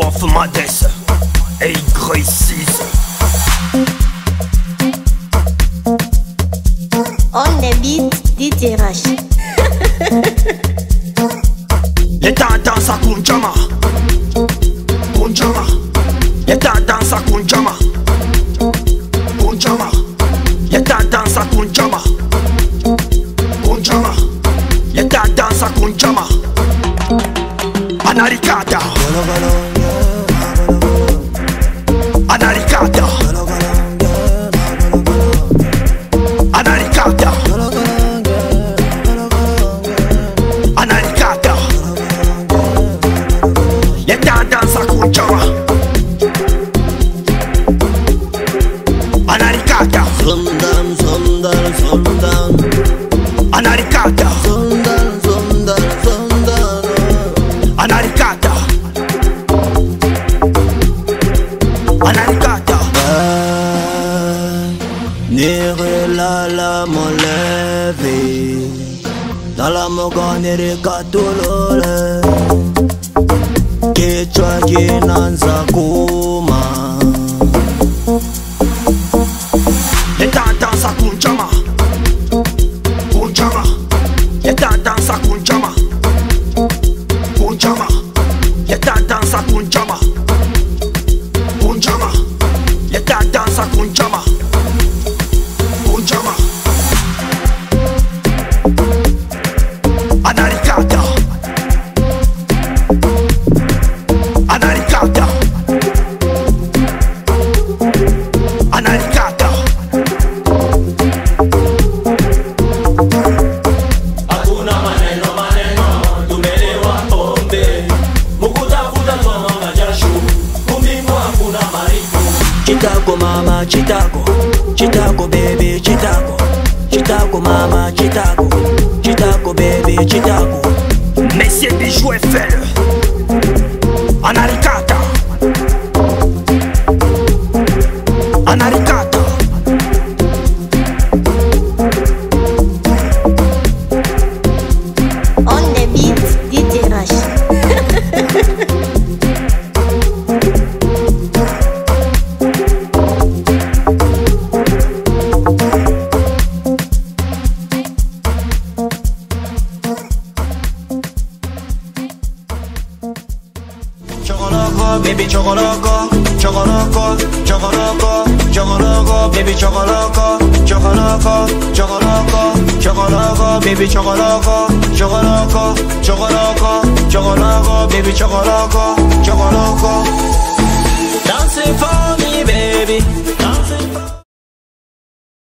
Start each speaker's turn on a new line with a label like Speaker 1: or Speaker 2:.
Speaker 1: Goff Mades et Y6
Speaker 2: On the beat, DJ Rush.
Speaker 1: Leta dansa kunjama. Kunjama. Leta dansa kunjama. Kunjama. Leta dansa kunjama. Kunjama. Leta dansa kunjama. Anarikata. Anarikata Leta dansa kunjama Anarikata
Speaker 3: Sondan sondan sondan
Speaker 1: Anarikata
Speaker 3: Sondan sondan sondan
Speaker 1: Anarikata Anarikata eh,
Speaker 3: Nere la la molevi Dala moganere katulole
Speaker 1: Leta dansa
Speaker 3: Chicago, Chicago baby, Chicago, Chicago mama, Chicago, Chicago baby, Chicago.
Speaker 1: Messieurs Bijou FL.
Speaker 3: Chocoloko, baby chocoloko, chocoloko, chocoloko, chocoloko, baby chocoloko, chocoloko, chocoloko, chocoloko, baby chocoloko, chocoloko, chocoloko, chocoloko, baby chocoloko, chocoloko.